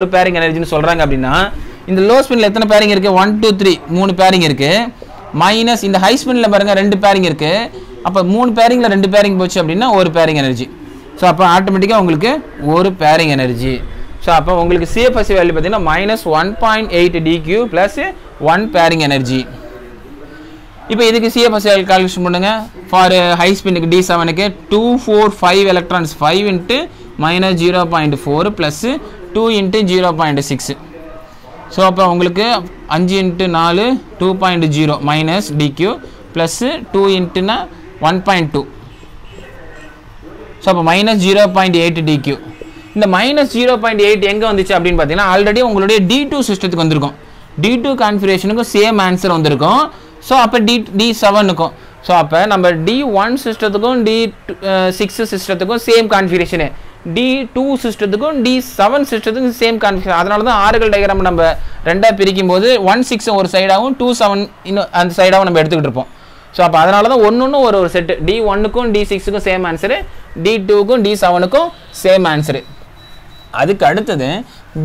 ஒரு பேரிங் எனர்ஜின்னு சொல்கிறாங்க அப்படின்னா இந்த லோ ஸ்பின்ல எத்தனை பேரிங் இருக்குது ஒன் டூ த்ரீ மூணு பேரிங் இருக்குது மைனஸ் இந்த ஹை ஸ்பின்ல பாருங்க ரெண்டு பேரிங் இருக்குது அப்போ மூணு பேரிங்கில் ரெண்டு பேரிங் போச்சு அப்படின்னா ஒரு பேரிங் எனர்ஜி ஸோ அப்போ ஆட்டோமேட்டிக்காக உங்களுக்கு ஒரு பேரிங் எனர்ஜி ஸோ அப்போ உங்களுக்கு சிஎஃப்எஸ்சி வேல்யூ பார்த்தீங்கன்னா minus one point eight DQ plus one pairing energy இப்போ இதுக்கு சிஎஃப்எஸ் கால்குலேஷன் பண்ணுங்க? ஃபார் ஹை ஸ்பின்னுக்கு டி செவனுக்கு two four five electrons five into minus zero point four plus two into zero point six so அப்போ உங்களுக்கு அஞ்சு into நாலு two point zero minus DQ plus two இன்ட்டுனா one point two so அப்போ minus zero point eight DQ இந்த minus zero point eight எங்கே வந்துச்சு அப்படின்னு பார்த்தீங்கன்னா ஆல்ரெடி உங்களுடைய டி டூ சிஸ்டத்துக்கு வந்திருக்கும். டி டூ கான்ஃபிகரேஷனுக்கும் சேம் ஆன்சர் வந்திருக்கும். ஸோ அப்போ டி டி செவனுக்கும் ஸோ அப்போ நம்ம டி ஒன் சிஸ்டத்துக்கும் டி சிக்ஸ் சிஸ்டத்துக்கும் சேம் கான்ஃபிகரேஷனு டி டூ சிஸ்டத்துக்கும் டி செவன் சிஸ்டத்துக்கும் சேம் கான்ஃபிகரேஷன் அதனால தான் ஆறுகள் டயக்ராம் நம்ம ரெண்டாக பிரிக்கும் போது ஒன் சிக்ஸ் ஒரு சைடாகவும் டூ செவன் இன்னும் அந்த சைடாகவும் நம்ம எடுத்துக்கிட்டு இருப்போம். ஸோ அப்போ அதனால தான் ஒன்று ஒன்று ஒரு ஒரு செட்டு டி ஒன்னுக்கும் டி சிக்ஸுக்கும் சேம் ஆன்சரு டி டூக்கும் டி செவனுக்கும் சேம் ஆன்சரு அதுக்கு அடுத்தது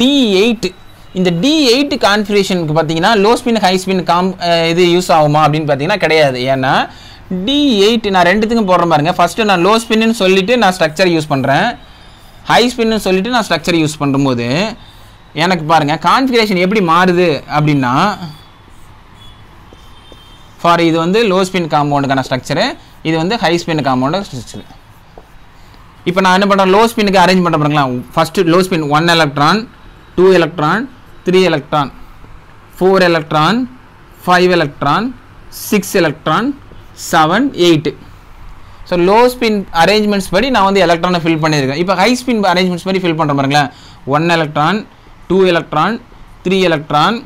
டி எயிட் இந்த டி எயிட் கான்ஃபிகரேஷனுக்கு பார்த்தீங்கன்னா லோ ஸ்பின் ஹை ஸ்பின் காம் இது யூஸ் ஆகுமா அப்படின்னு பார்த்தீங்கன்னா கிடையாது. ஏன்னா டி எயிட் நான் ரெண்டுத்துக்கும் போடுற பாருங்க ஃபஸ்ட்டு நான் லோ ஸ்பின்னு சொல்லிட்டு நான் ஸ்ட்ரக்சர் யூஸ் பண்ணுறேன் ஹை ஸ்பின்னு சொல்லிவிட்டு நான் ஸ்ட்ரக்சர் யூஸ் பண்ணும்போது எனக்கு பாருங்கள் கான்ஃபிகரேஷன் எப்படி மாறுது அப்படின்னா ஃபார் இது வந்து லோ ஸ்பின் காம்பவுண்டுக்கான ஸ்ட்ரக்சரு இது வந்து ஹை ஸ்பின் காம்பவுண்டு ஸ்ட்ரக்சரு இப்போ நான் என்ன பண்ணுறேன் லோ ஸ்பின்னுக்கு அரேஞ்ச் பண்ண பாருங்களா first low spin one electron two electron three electron four electron five electron six electron seven eight so low spin arrangements படி நான் வந்து எலக்ட்ரானை ஃபில் பண்ணியிருக்கேன். இப்போ ஹை ஸ்பின் அரேஞ்ச்மெண்ட்ஸ் படி ஃபில் பண்ணுறேன் பாருங்களேன். One electron two electron three electron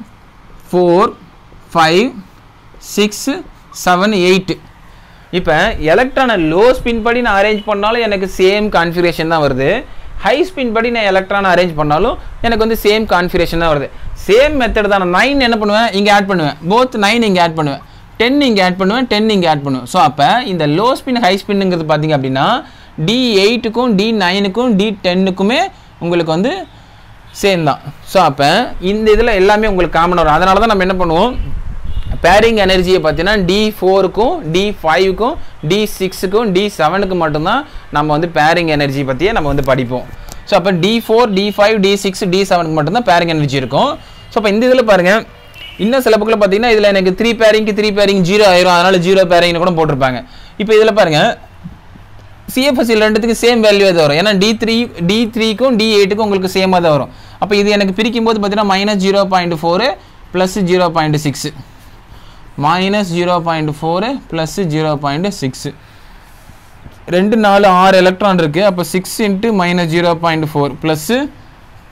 four five six seven eight இப்போ எலக்ட்ரானை லோ ஸ்பின் படி நான் அரேஞ்ச் பண்ணாலும் எனக்கு சேம் கான்ஃபிகரேஷன் தான் வருது. ஹை ஸ்பின் படி நான் எலக்ட்ரானை அரேஞ்ச் பண்ணாலும் எனக்கு வந்து சேம் கான்ஃபிகரேஷன் தான் வருது. சேம் மெத்தட் தான். நைன் என்ன பண்ணுவேன்? இங்கே ஆட் பண்ணுவேன். போத் நைன் இங்கே ஆட் பண்ணுவேன். டென் இங்கே ஆட் பண்ணுவேன். டென் இங்கே ஆட் பண்ணுவேன். ஸோ அப்போ இந்த லோ ஸ்பின் ஹை ஸ்பின்னுங்கிறது பார்த்தீங்க அப்படின்னா டி எயிட்டுக்கும் டி நைனுக்கும் டி டென்னுக்குமே உங்களுக்கு வந்து சேம் தான். ஸோ அப்போ இந்த இதில் எல்லாமே உங்களுக்கு காமன் வரும். அதனால தான் நம்ம என்ன பண்ணுவோம்? பேரிங் எனர்ஜியை பார்த்தீங்கன்னா டி ஃபோருக்கும் டி ஃபைவுக்கும் டி சிக்ஸுக்கும் டி செவனுக்கு மட்டும்தான் நம்ம வந்து பேரிங் எனர்ஜி பற்றியே நம்ம வந்து படிப்போம். ஸோ அப்போ D four D five D six D செவனுக்கு மட்டும்தான் பேரிங் எனர்ஜி இருக்கும். ஸோ அப்போ இந்த இதில் பாருங்கள் இன்னும் சில புக்கில் பார்த்தீங்கன்னா இதில் எனக்கு த்ரீ பேரிங்க்கு த்ரீ பேரிங் ஜீரோ ஆயிரும். அதனால் ஜீரோ பேரிங்னு கூட போட்டிருப்பாங்க. இப்போ இதில் பாருங்கள் சிஎஃப்எஸ்சியில் ரெண்டுத்துக்கு சேம் வேல்யூ தான் வரும். ஏன்னா டி த்ரீ டி த்ரீக்கும் டி எயிட்டுக்கும் உங்களுக்கு சேமாக தான் வரும். அப்போ இது எனக்கு பிரிக்கும் போது பார்த்தீங்கன்னா minus zero point four plus zero point six minus zero point four plus zero point six ரெண்டு நாலு ஆறு எலக்ட்ரான் இருக்குது அப்போ six into minus zero point four plus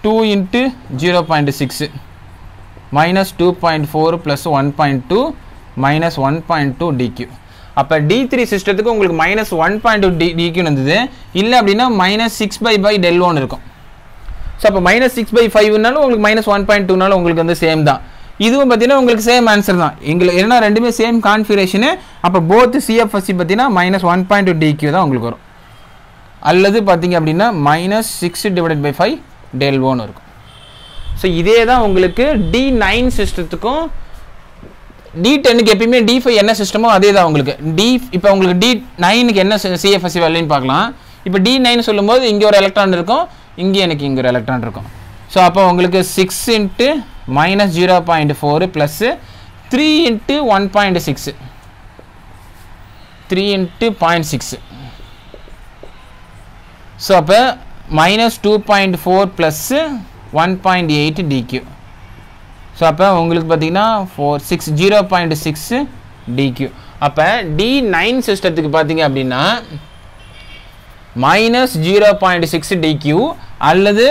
two into zero point six minus two point four plus one point two minus one point two Dq அப்போ d three சிஸ்டத்துக்கு உங்களுக்கு minus one point two d டிக்யூன்னு இருந்தது. இல்லை அப்படின்னா minus six by by del one இருக்கும். So அப்போ minus six by ஃபைவ்னாலும் உங்களுக்கு மைனஸ் ஒன் பாயிண்ட் டூனாலும் உங்களுக்கு வந்து சேம் தான். இதுவும் பார்த்தீங்கன்னா உங்களுக்கு சேம் ஆன்சர் தான். எங்களுக்கு ஏன்னா ரெண்டுமே சேம் கான்ஃபிகரேஷனு அப்போ போத்து சிஎஃப்எஸ்சி பார்த்தீங்கன்னா minus one point two Dq தான் உங்களுக்கு வரும். அல்லது பார்த்தீங்க அப்படின்னா minus six divided by five del one இருக்கும். ஸோ இதே தான் உங்களுக்கு டி நைன் சிஸ்டத்துக்கும் டி டென்னுக்கு எப்பயுமே டி ஃபைவ் என்ன சிஸ்டமோ அதே தான் உங்களுக்கு. டி இப்போ உங்களுக்கு டி நைனுக்கு என்ன சிஎஃப்எஸ்சி வேலைன்னு பார்க்கலாம். இப்போ டி நைன் சொல்லும்போது இங்கே ஒரு எலக்ட்ரான் இருக்கும் இங்கே எனக்கு இங்கே ஒரு எலக்ட்ரான் இருக்கும். ஸோ அப்போ உங்களுக்கு six into minus zero point four plus three into one point six three into point six so அப்போ minus two point four plus one point eight Dq so அப்போ உங்களுக்கு பார்த்தீங்கன்னா four six zero point six Dq அப்போ D nine சிஸ்டத்துக்கு பார்த்தீங்க அப்படின்னா minus zero point six Dq அல்லது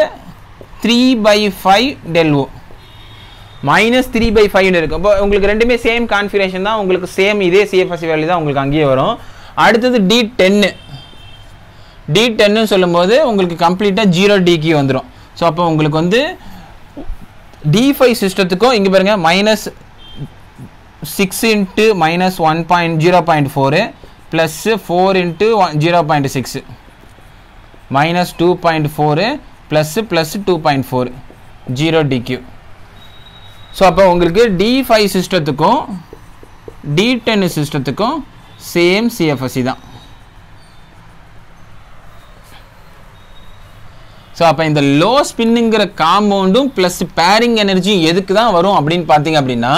three by five del O minus three by ஃபைவ்னு இருக்கும். இப்போ உங்களுக்கு ரெண்டுமே சேம் கான்ஃபிகரேஷன் தான். உங்களுக்கு சேம் இதே சிஎஃப்எஸ்சி வேல்யூ தான் உங்களுக்கு அங்கேயே வரும். அடுத்தது டி டென்னு டி டென்னு சொல்லும்போது உங்களுக்கு கம்ப்ளீட்டாக ஜீரோ டிக்கு வந்துடும் ஸோ அப்போ உங்களுக்கு வந்து டி ஃபைவ் சிஸ்டத்துக்கும் இங்கே பாருங்கள் minus six into minus one point zero point four plus four into one zero point six minus two point four plus plus two point four zero Dq so அப்போ உங்களுக்கு d five சிஸ்டத்துக்கும் d ten சிஸ்டத்துக்கும் same CFSE தான். So அப்போ இந்த low ஸ்பின்னுங்கிற காம்பவுண்டும் plus pairing எனர்ஜியும் எதுக்கு தான் வரும் அப்படின்னு பார்த்தீங்க அப்படின்னா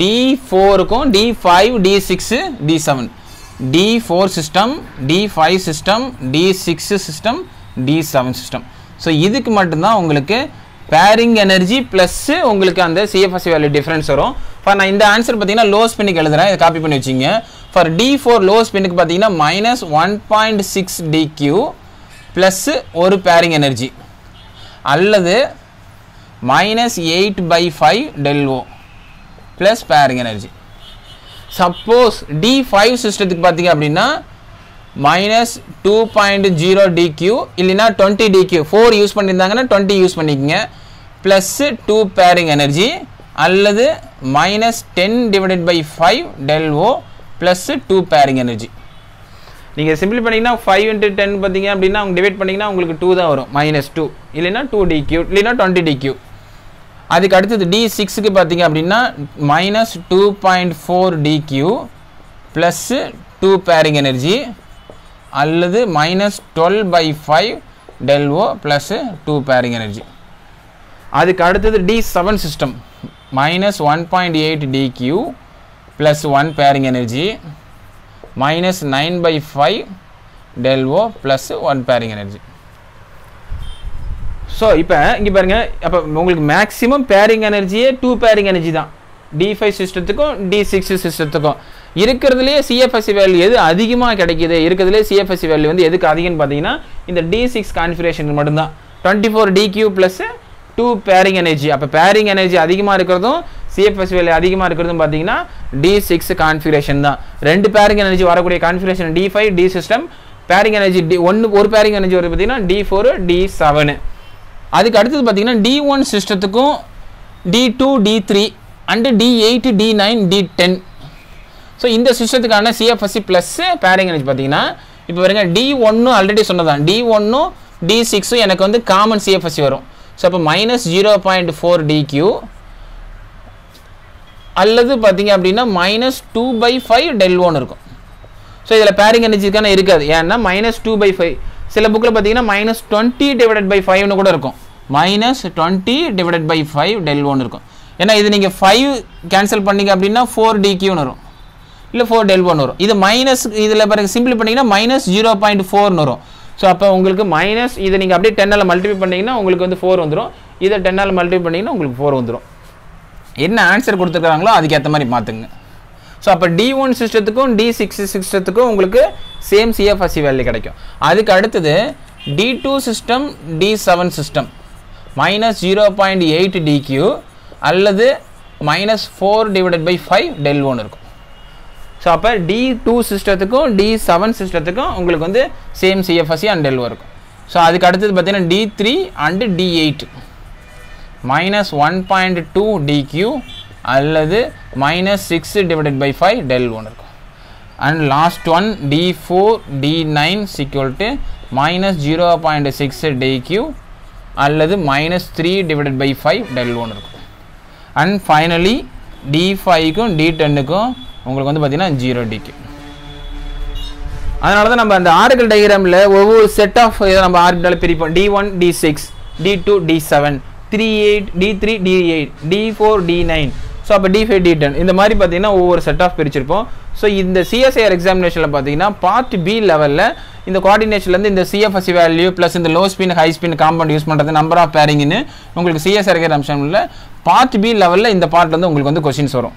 d ஃபோருக்கும் d five d six d seven d four system d five system d six system d seven system so இதுக்கு மட்டும்தான் உங்களுக்கு பேரிங் எனர்ஜி ப்ளஸ்ஸு உங்களுக்கு அந்த சிஎஃப்எஸ்சி வேல்யூ டிஃப்ரென்ஸ் வரும். ஃபார் நான் இந்த ஆன்சர் பார்த்தீங்கன்னா லோ ஸ்பின்னுக்கு எழுதுறேன். இதை காப்பி பண்ணி வச்சிங்க. ஃபார் டி ஃபோர் லோ ஸ்பின்னுக்கு பார்த்தீங்கன்னா minus one point six Dq plus ஒரு பேரிங் எனர்ஜி அல்லது minus eight by five del O plus pairing energy suppose d five சிஸ்டத்துக்கு பார்த்தீங்க அப்படின்னா minus two point zero Dq இல்லைன்னா டுவெண்ட்டி டிக்யூ ஃபோர் யூஸ் பண்ணியிருந்தாங்கன்னா twenty use பண்ணிக்கோங்க. Plus two pairing energy அல்லது minus ten divided by five del O plus two pairing energy நீங்கள் simple பண்ணிங்கன்னா five into ten பார்த்தீங்க அப்படின்னா அவங்க டிவைட் பண்ணிங்கன்னா உங்களுக்கு டூ தான் வரும். மைனஸ் டூ இல்லைன்னா டூ டி டிக்யூ இல்லைன்னா டுவெண்ட்டி டிக்யூ அதுக்கு அடுத்தது டி சிக்ஸுக்கு பார்த்தீங்க அப்படின்னா minus two point four d Dq plus two pairing energy அல்லது minus twelve by five del O plus two pairing energy அதுக்கு அடுத்தது d seven system minus one point eight Dq plus one pairing energy minus nine by five del O plus one pairing energy so இப்போ இங்கே பாருங்க அப்போ உங்களுக்கு maximum pairing எனர்ஜியே two pairing energy தான். D five சிஸ்டத்துக்கும் டி சிக்ஸ் சிஸ்டத்துக்கும் இருக்கிறதுலே சிஎஃப்எஸ்சி வேல்யூ எது அதிகமாக கிடைக்கிது? இருக்கிறதுலே சிஎஃப்எஸ்சி வேல்யூ வந்து எதுக்கு அதிகம்னு பார்த்தீங்கன்னா இந்த டி சிக்ஸ் கான்ஃபிகரேஷன் மட்டும்தான். Twenty four Dq two pairing energy அப்போ பேரிங் எனர்ஜி அதிகமாக இருக்கிறதும் சிஎஃப்எஸ் வேலை அதிகமாக இருக்கிறதும் பார்த்தீங்கன்னா டி சிக்ஸ் கான்ஃபிகரேஷன் தான். ரெண்டு பேரிங் எனர்ஜி வரக்கூடிய configuration d five d system pairing energy d ஒன்று ஒரு பேரிங் எனர்ஜி வருது பார்த்தீங்கன்னா டி ஃபோர் டி செவனு அதுக்கு அடுத்தது பார்த்தீங்கன்னா D one சிஸ்டத்துக்கும் d two d three and d eight d nine d ten so இந்த சிஸ்டத்துக்கான சிஎஃப்எஸ்சி ப்ளஸ் பேரிங் எனர்ஜி பார்த்தீங்கன்னா இப்போ பாருங்க டி ஒன்னும் ஆல்ரெடி சொன்னதான் டி ஒன்னும் டி சிக்ஸும் எனக்கு வந்து காமன் சிஎஃப்எஸ்சி வரும். ஸோ அப்போ minus zero point four Dq அல்லது பார்த்தீங்க அப்படின்னா minus two by five del one இருக்கும். ஸோ இதில் பேரிங் எனர்ஜிக்கான இருக்காது. ஏன்னா மைனஸ் டூ பை ஃபைவ் சில புக்கில் பார்த்தீங்கன்னா மைனஸ் டுவெண்ட்டி டிவைடட் பை ஃபைவ்னு கூட இருக்கும். Minus twenty divided by five del one இருக்கும். ஏன்னா இது நீங்கள் ஃபைவ் கேன்சல் பண்ணீங்க அப்படின்னா ஃபோர் டிக்யூன்னு வரும். இல்லை ஃபோர் டெல் ஒன் வரும். இது மைனஸ் இதில் பாருங்க சிம்பிள் பண்ணிங்கன்னா மைனஸ் ஜீரோ பாயிண்ட் ஃபோர்னு வரும். ஸோ அப்போ உங்களுக்கு மைனஸ் இதை நீங்கள் அப்படியே டென்னால் மல்டிப்ளை பண்ணிங்கன்னா உங்களுக்கு வந்து ஃபோர் வந்துடும் இதை டென்னால் மல்டிப்ளை பண்ணிங்கன்னா உங்களுக்கு ஃபோர் வந்துடும் என்ன ஆன்சர் கொடுத்துருக்காங்களோ அதுக்கேற்ற மாதிரி மாற்றுங்க ஸோ அப்போ டி ஒன் சிஸ்டத்துக்கும் டி சிக்ஸ் சிஸ்டத்துக்கும் உங்களுக்கு சேம் சிஎஃப்எஸ்சி வேல்யூ கிடைக்கும். அதுக்கு அடுத்தது d two system d seven system minus zero point eight Dq அல்லது minus four divided by five del one இருக்கும். ஸோ அப்போ டி டூ சிஸ்டத்துக்கும் டி செவன் சிஸ்டத்துக்கும் உங்களுக்கு வந்து சேம் சிஎஃப்எஸ்சி அண்ட் டெல் இருக்கும். ஸோ அதுக்கு அடுத்தது பார்த்தீங்கன்னா d three and d eight minus one point two Dq அல்லது minus six divided by five del ஒன்று இருக்கும். And last one d four d nine equal to minus zero point six Dq அல்லது minus three divided by five del ஒன்று இருக்கும். And finally D ஃபைவ்க்கும் D டென்னுக்கும் உங்களுக்கு வந்து பார்த்தீங்கன்னா ஜீரோ டிக்கு அதனால தான் நம்ம அந்த ஆர்கல் டயக்ராமில் ஒவ்வொரு செட் ஆஃப் இதை நம்ம ஆர்கல் பிரிப்போம். D one d six d two d seven three eight d three d eight d four d nine so அப்போ டி ஃபைவ் டி டென் இந்த மாதிரி பார்த்தீங்கன்னா ஒவ்வொரு செட் ஆஃப் பிரிச்சிருப்போம். ஸோ இந்த சிஎஸ்ஐஆர் எக்ஸாமினேஷனில் பார்த்தீங்கன்னா பார்ட் பி லெவலில் இந்த கோஆர்டினேஷன்லேருந்து இந்த சிஎஃப்எஸ்சி வேல்யூ ப்ளஸ் இந்த low spin high spin compound use பண்ணுறது நம்பர் ஆஃப் பேரிங்னு உங்களுக்கு சிஎஸ்ஆர் எக்ஸாமினேஷனில் பார்ட் பி லெவலில் இந்த பார்ட் வந்து உங்களுக்கு வந்து கொஸ்டின்ஸ் வரும்.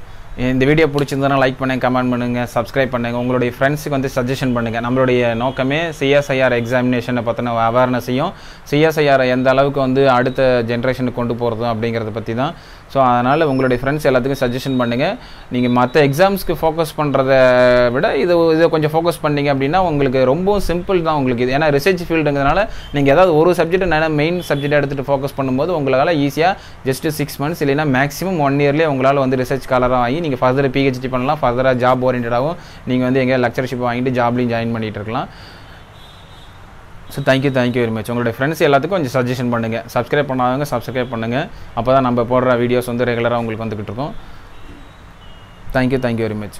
இந்த வீடியோ பிடிச்சிருந்தனா லைக் பண்ணுங்கள் கமெண்ட் பண்ணுங்கள் சப்ஸ்கிரைப் பண்ணுங்கள் உங்களுடைய ஃப்ரெண்ட்ஸுக்கு வந்து சஜஷன் பண்ணுங்கள் நம்மளுடைய நோக்கமே சிஎஸ்ஐஆர் எக்ஸாமினேஷனை பற்றின அவேர்னஸையும் சிஎஸ்ஐஆர் எந்த அளவுக்கு வந்து அடுத்த ஜென்ரேஷனுக்கு கொண்டு போகிறதும் அப்படிங்கிறத பற்றி தான் ஸோ அதனால் உங்களுடைய ஃப்ரெண்ட்ஸ் எல்லாத்துக்கும் சஜஷன் பண்ணுங்கள் நீங்கள் மற்ற எக்ஸாம்ஸ்க்கு ஃபோக்கஸ் பண்ணுறத விட இது இதை கொஞ்சம் ஃபோக்கஸ் பண்ணீங்க அப்படின்னா உங்களுக்கு ரொம்ப சிம்பிள் தான் உங்களுக்கு இது. ஏன்னா ரிசர்ச் ஃபீல்டுங்கிறதுனால நீங்கள் ஏதாவது ஒரு சப்ஜெக்ட் நான் மெயின் சப்ஜெக்ட் எடுத்துகிட்டு ஃபோக்கஸ் பண்ணும்போது உங்களால் ஈஸியாக ஜஸ்ட்டு சிக்ஸ் மந்த்ஸ் இல்லைன்னா மேக்ஸிமம் ஒன் இயர்லேயே உங்களால் வந்து ரிசர்ச் காலராக ஆகி நீங்கள் ஃபர்தர் பிஹெச்டி பண்ணலாம் ஃபர்தராக ஜாப் ஓரியன்டாகவும் நீங்கள் வந்து எங்கேயா லெக்சர்ஷிப் வாங்கிட்டு ஜாப்லையும் ஜாயின் பண்ணிட்டு இருக்கலாம். So thank you thank you very much உங்களுடைய ஃப்ரெண்ட்ஸ் எல்லாத்துக்கும் கொஞ்சம் சஜஷன் பண்ணுங்கள் சப்ஸ்கிரைப் பண்ணாதவங்க சப்ஸ்கிரைப் பண்ணுங்கள் அப்போ தான் நம்ம போடுற வீடியோஸ் வந்து ரெகுலராக உங்களுக்கு வந்துக்கிட்டு இருக்கோம். Thank you thank you very much